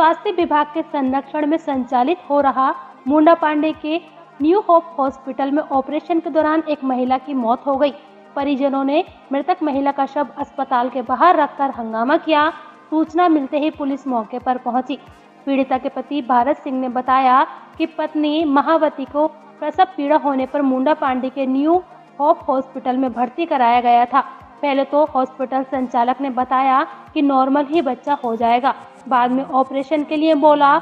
स्वास्थ्य विभाग के संरक्षण में संचालित हो रहा मुंडा पांडे के न्यू होप हॉस्पिटल में ऑपरेशन के दौरान एक महिला की मौत हो गई। परिजनों ने मृतक महिला का शव अस्पताल के बाहर रखकर हंगामा किया। सूचना मिलते ही पुलिस मौके पर पहुँची। पीड़िता के पति भारत सिंह ने बताया कि पत्नी महावती को प्रसव पीड़ा होने पर मुंडा पांडे के न्यू होप हॉस्पिटल में भर्ती कराया गया था। पहले तो हॉस्पिटल संचालक ने बताया कि नॉर्मल ही बच्चा हो जाएगा। बाद में ऑपरेशन के लिए बोला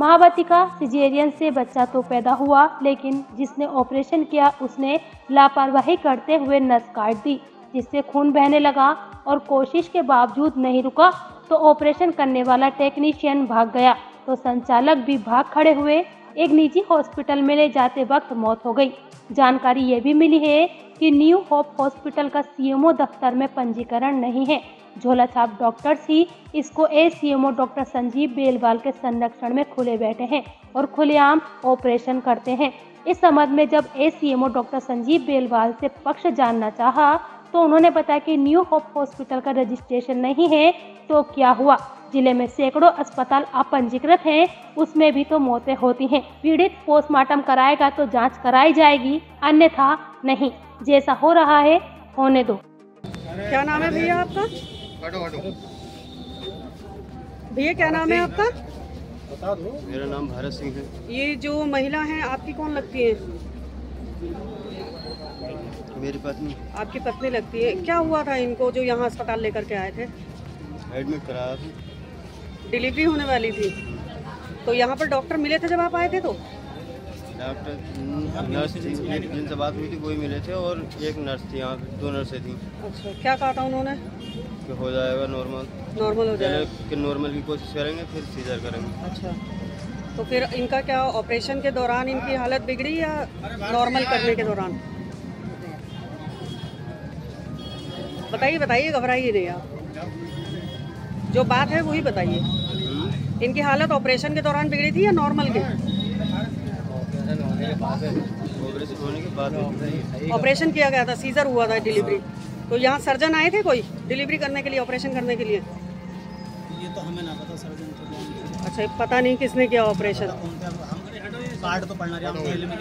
महावती का सिजेरियन से बच्चा तो पैदा हुआ, लेकिन जिसने ऑपरेशन किया उसने लापरवाही करते हुए नस काट दी, जिससे खून बहने लगा और कोशिश के बावजूद नहीं रुका तो ऑपरेशन करने वाला टेक्नीशियन भाग गया। तो संचालक भी भाग खड़े हुए, एक निजी हॉस्पिटल में ले जाते वक्त मौत हो गई। जानकारी ये भी मिली है कि न्यू होप हॉस्पिटल का सीएमओ दफ्तर में पंजीकरण नहीं है। झोला छाप डॉक्टर्स ही इसको A CMO doctor Sanjeev Belwal के संरक्षण में खुले बैठे हैं और खुलेआम ऑपरेशन करते हैं। इस संबंध में जब A CMO doctor Sanjeev Belwal से पक्ष जानना चाहा तो उन्होंने बताया कि न्यू होप हॉस्पिटल का रजिस्ट्रेशन नहीं है तो क्या हुआ? ज़िले में सैकड़ों अस्पताल अपंजीकृत हैं, उसमें भी तो मौतें होती हैं। पीड़ित पोस्टमार्टम कराएगा तो जाँच कराई जाएगी, अन्यथा नहीं। जैसा हो रहा है होने दो। क्या नाम है भैया आपका? हटो हटो। भैया क्या नाम है आपका? बता दो। मेरा नाम भारत सिंह है। ये जो महिला हैं आपकी कौन लगती है? मेरी पत्नी। आपकी पत्नी लगती है। क्या हुआ था इनको जो यहाँ अस्पताल लेकर के आए थे? एडमिट कराया था डिलीवरी होने वाली थी। तो यहाँ पर डॉक्टर मिले थे जब आप आए थे तो? डॉक्टर नर्स थी जिनसे बात हुई थी वही मिले थे और एक नर्स थी यहाँ दो नर्सें थी। अच्छा क्या कहा था उन्होंने? कि हो जाएगा नॉर्मल नॉर्मल हो जाएगा। कि नॉर्मल की कोशिश करेंगे फिर सीजर करेंगे। अच्छा तो फिर इनका क्या ऑपरेशन के दौरान इनकी हालत बिगड़ी या नॉर्मल करने के दौरान? बताइए बताइए घबराइए नहीं आप। जो बात है वही बताइए। हम्म, इनकी हालत ऑपरेशन के दौरान बिगड़ी थी या नॉर्मल के? ऑपरेशन किया गया था सीजर हुआ था डिलीवरी। तो यहाँ सर्जन आए थे कोई? डिलीवरी करने के लिए ऑपरेशन करने के लिए? ये तो हमें ना पता सर्जन तो अच्छा पता नहीं किसने किया ऑपरेशन। तो